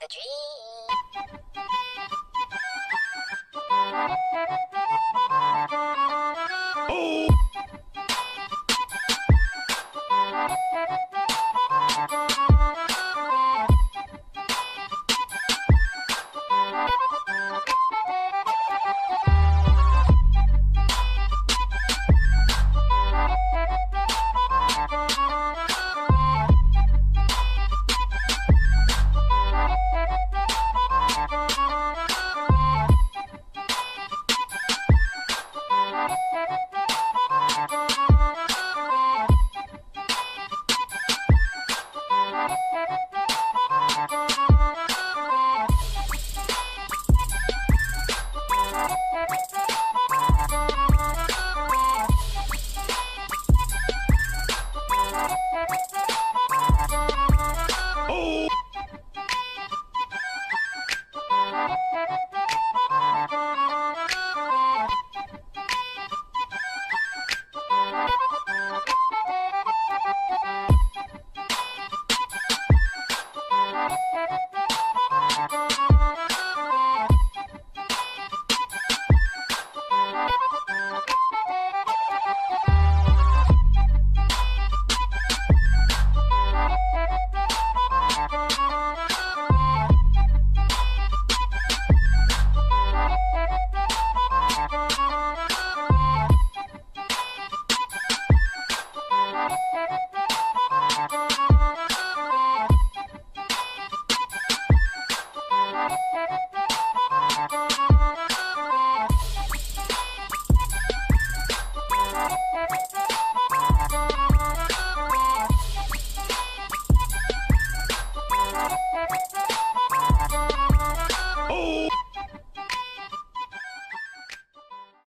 the dream. Oh!